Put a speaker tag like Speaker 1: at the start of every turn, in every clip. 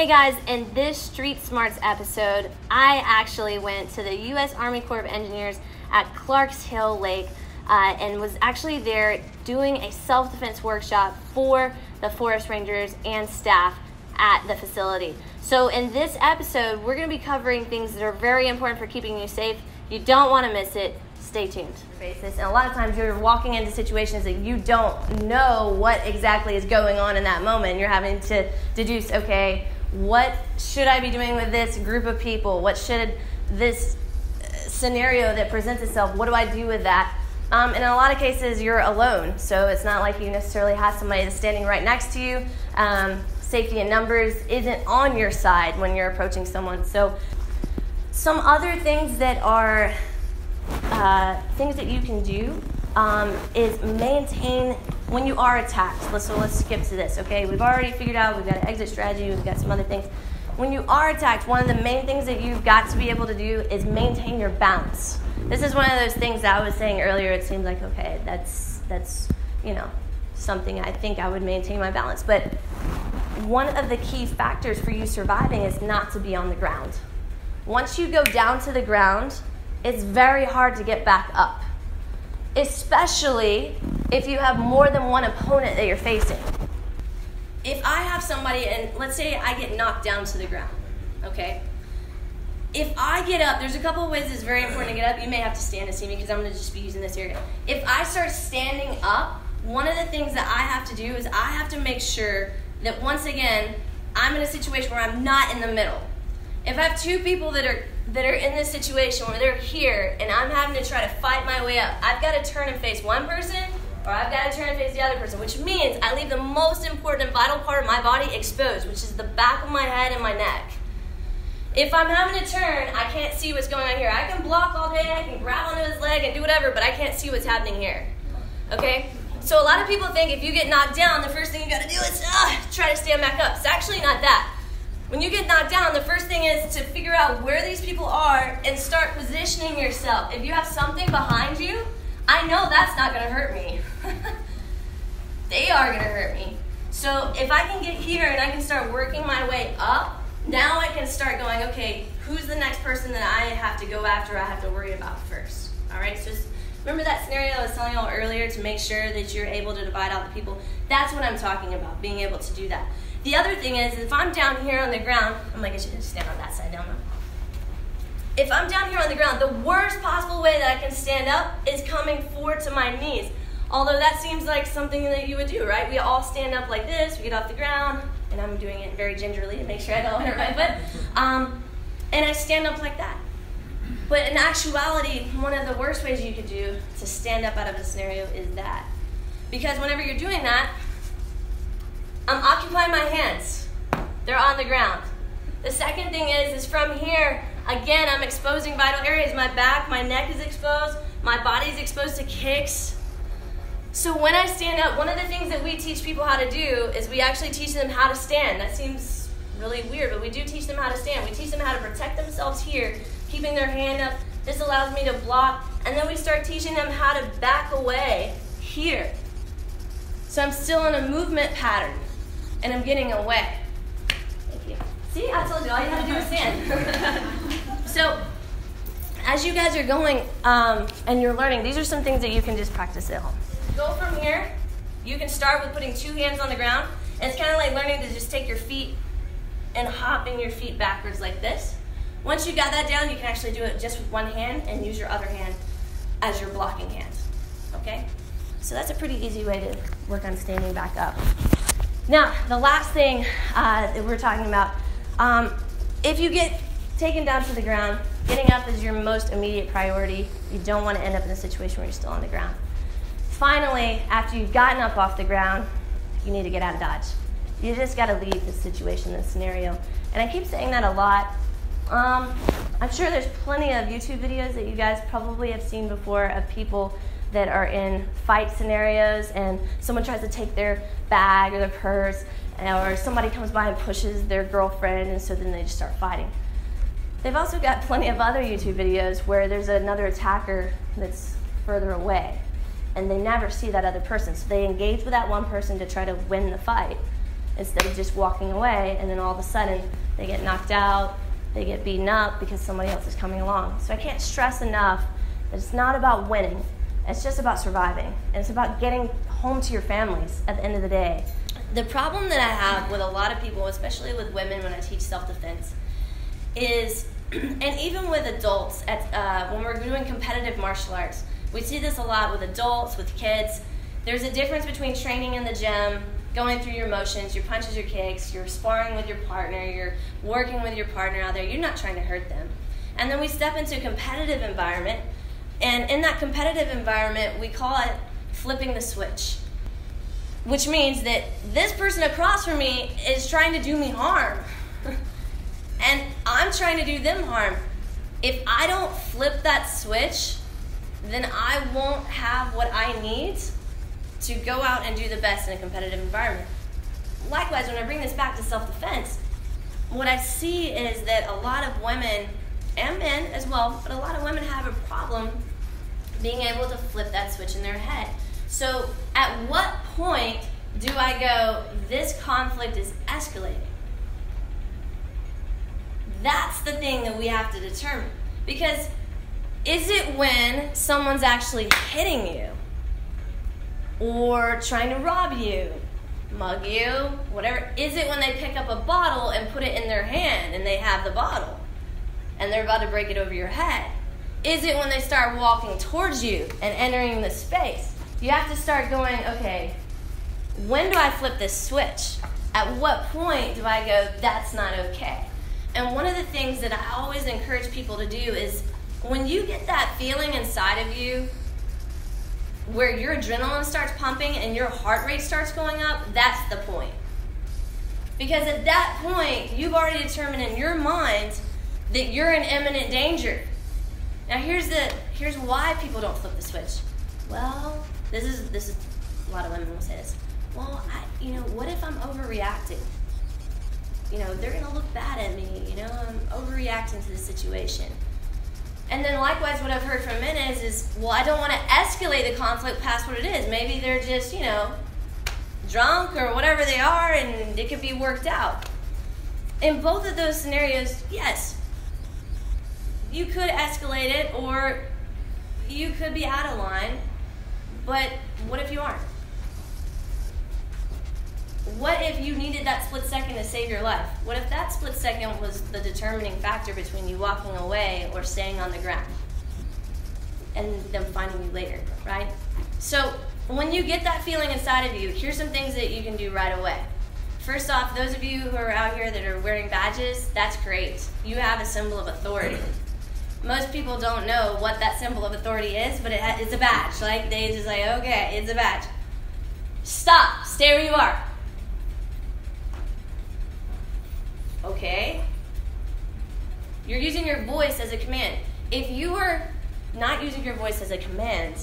Speaker 1: Hey guys, in this Street Smarts episode, I actually went to the U.S. Army Corps of Engineers at Clarks Hill Lake uh, and was actually there doing a self defense workshop for the forest rangers and staff at the facility. So, in this episode, we're going to be covering things that are very important for keeping you safe. You don't want to miss it. Stay tuned. And a lot of times you're walking into situations that you don't know what exactly is going on in that moment. You're having to deduce, okay, what should I be doing with this group of people? What should this uh, scenario that presents itself, what do I do with that? Um, and in a lot of cases, you're alone, so it's not like you necessarily have somebody that's standing right next to you. Um, safety in numbers isn't on your side when you're approaching someone. So, some other things that are uh, things that you can do um, is maintain when you are attacked. So let's skip to this, okay? We've already figured out we've got an exit strategy, we've got some other things. When you are attacked, one of the main things that you've got to be able to do is maintain your balance. This is one of those things that I was saying earlier. It seems like okay, that's that's you know something I think I would maintain my balance, but one of the key factors for you surviving is not to be on the ground. Once you go down to the ground, it's very hard to get back up especially if you have more than one opponent that you're facing. If I have somebody, and let's say I get knocked down to the ground, okay? If I get up, there's a couple of ways it's very important to get up. You may have to stand to see me because I'm going to just be using this area. If I start standing up, one of the things that I have to do is I have to make sure that once again, I'm in a situation where I'm not in the middle. If I have two people that are that are in this situation where they're here and I'm having to try to fight my way up, I've got to turn and face one person or I've got to turn and face the other person, which means I leave the most important and vital part of my body exposed, which is the back of my head and my neck. If I'm having to turn, I can't see what's going on here. I can block all day, I can grab onto his leg and do whatever, but I can't see what's happening here. Okay? So a lot of people think if you get knocked down, the first thing you got to do is uh, try to stand back up. It's actually not that. When you get knocked down, the first thing is to figure out where these people are and start positioning yourself. If you have something behind you, I know that's not going to hurt me. they are going to hurt me. So if I can get here and I can start working my way up, now I can start going, okay, who's the next person that I have to go after, I have to worry about first? All right, so just remember that scenario I was telling y'all earlier to make sure that you're able to divide out the people. That's what I'm talking about, being able to do that. The other thing is, if I'm down here on the ground, I'm like, I should just stand on that side, don't I? If I'm down here on the ground, the worst possible way that I can stand up is coming forward to my knees. Although that seems like something that you would do, right? We all stand up like this, we get off the ground, and I'm doing it very gingerly to make sure I don't hurt my foot. Um, and I stand up like that. But in actuality, one of the worst ways you could do to stand up out of a scenario is that. Because whenever you're doing that, I'm occupying my hands. They're on the ground. The second thing is, is from here, again, I'm exposing vital areas. My back, my neck is exposed, my body's exposed to kicks. So when I stand up, one of the things that we teach people how to do is we actually teach them how to stand. That seems really weird, but we do teach them how to stand. We teach them how to protect themselves here, keeping their hand up. This allows me to block. And then we start teaching them how to back away here. So I'm still in a movement pattern and I'm getting away. Thank. See, I told you all you had to do was stand. so, as you guys are going um, and you're learning, these are some things that you can just practice at home. Go from here. You can start with putting two hands on the ground. And it's kind of like learning to just take your feet and hopping your feet backwards like this. Once you got that down, you can actually do it just with one hand and use your other hand as your blocking hand. Okay? So that's a pretty easy way to work on standing back up. Now, the last thing uh, that we're talking about um, if you get taken down to the ground, getting up is your most immediate priority. You don't want to end up in a situation where you're still on the ground. Finally, after you've gotten up off the ground, you need to get out of Dodge. You just got to leave this situation, this scenario. And I keep saying that a lot. Um, I'm sure there's plenty of YouTube videos that you guys probably have seen before of people that are in fight scenarios and someone tries to take their bag or their purse or somebody comes by and pushes their girlfriend and so then they just start fighting. They've also got plenty of other YouTube videos where there's another attacker that's further away and they never see that other person. So they engage with that one person to try to win the fight. instead of just walking away and then all of a sudden they get knocked out, they get beaten up because somebody else is coming along. So I can't stress enough that it's not about winning, it's just about surviving. And it's about getting home to your families at the end of the day. The problem that I have with a lot of people, especially with women when I teach self defense, is, and even with adults, at, uh, when we're doing competitive martial arts, we see this a lot with adults, with kids. There's a difference between training in the gym, going through your motions, your punches, your kicks, you're sparring with your partner, you're working with your partner out there, you're not trying to hurt them. And then we step into a competitive environment, and in that competitive environment, we call it flipping the switch. Which means that this person across from me is trying to do me harm. and I'm trying to do them harm. If I don't flip that switch, then I won't have what I need to go out and do the best in a competitive environment. Likewise, when I bring this back to self defense, what I see is that a lot of women and men as well, but a lot of women have a problem being able to flip that switch in their head. So, at what point do I go, this conflict is escalating? That's the thing that we have to determine. Because is it when someone's actually hitting you? Or trying to rob you, mug you, whatever? Is it when they pick up a bottle and put it in their hand and they have the bottle and they're about to break it over your head? Is it when they start walking towards you and entering the space? You have to start going, okay, when do I flip this switch? At what point do I go, that's not okay? And one of the things that I always encourage people to do is when you get that feeling inside of you where your adrenaline starts pumping and your heart rate starts going up, that's the point. Because at that point, you've already determined in your mind that you're in imminent danger. Now here's the here's why people don't flip the switch. Well, this is this is a lot of women will say this. Well, I, you know, what if I'm overreacting? You know, they're gonna look bad at me. You know, I'm overreacting to the situation. And then likewise, what I've heard from men is, is well, I don't want to escalate the conflict past what it is. Maybe they're just, you know, drunk or whatever they are, and it could be worked out. In both of those scenarios, yes, you could escalate it, or you could be out of line. But what if you aren't? what if you needed that split second to save your life? What if that split second was the determining factor between you walking away or staying on the ground and them finding you later, right? So when you get that feeling inside of you, here's some things that you can do right away. First off, those of you who are out here that are wearing badges, that's great. You have a symbol of authority. Most people don't know what that symbol of authority is, but it it's a badge. Like they just like, okay, it's a badge. Stop. Stay where you are. Okay? You're using your voice as a command. If you were not using your voice as a command,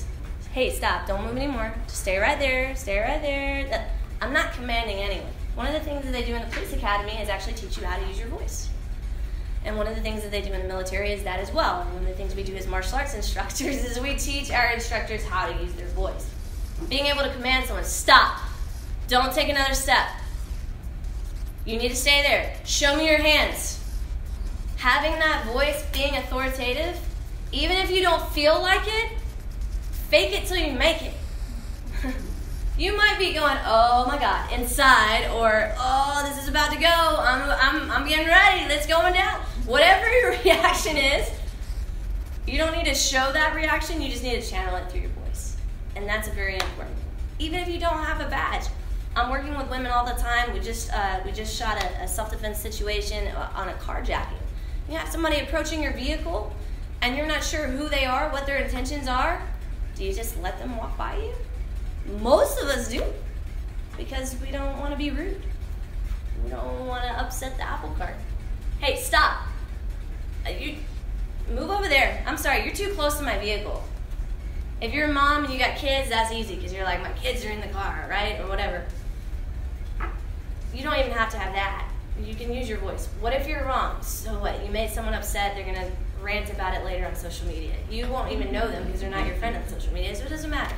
Speaker 1: hey, stop, don't move anymore. Just stay right there, stay right there. I'm not commanding anyone. One of the things that they do in the police academy is actually teach you how to use your voice. And one of the things that they do in the military is that as well. And one of the things we do as martial arts instructors is we teach our instructors how to use their voice. Being able to command someone, stop, don't take another step, you need to stay there. Show me your hands. Having that voice being authoritative, even if you don't feel like it, fake it till you make it. you might be going, oh my God, inside, or oh, this is about to go. I'm, I'm, I'm getting ready. Let's go going down. Whatever your reaction is, you don't need to show that reaction. You just need to channel it through your voice. And that's a very important. Even if you don't have a badge, I'm working with women all the time. We just uh, we just shot a, a self defense situation on a carjacking. You have somebody approaching your vehicle, and you're not sure who they are, what their intentions are. Do you just let them walk by you? Most of us do, because we don't want to be rude. We don't want to upset the apple cart. Hey, stop! Uh, you move over there. I'm sorry, you're too close to my vehicle. If you're a mom and you got kids, that's easy because you're like, my kids are in the car, right? Or whatever you don't even have to have that. You can use your voice. What if you're wrong? So what? You made someone upset, they're going to rant about it later on social media. You won't even know them because they're not your friend on social media, so it doesn't matter.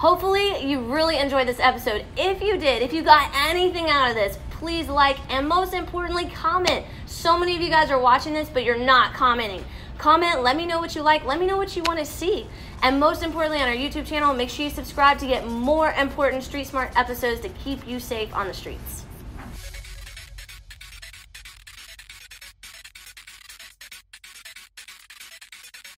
Speaker 1: Hopefully, you really enjoyed this episode. If you did, if you got anything out of this, please like and most importantly, comment. So many of you guys are watching this, but you're not commenting. Comment, let me know what you like, let me know what you want to see. And most importantly, on our YouTube channel, make sure you subscribe to get more important Street Smart episodes to keep you safe on the streets.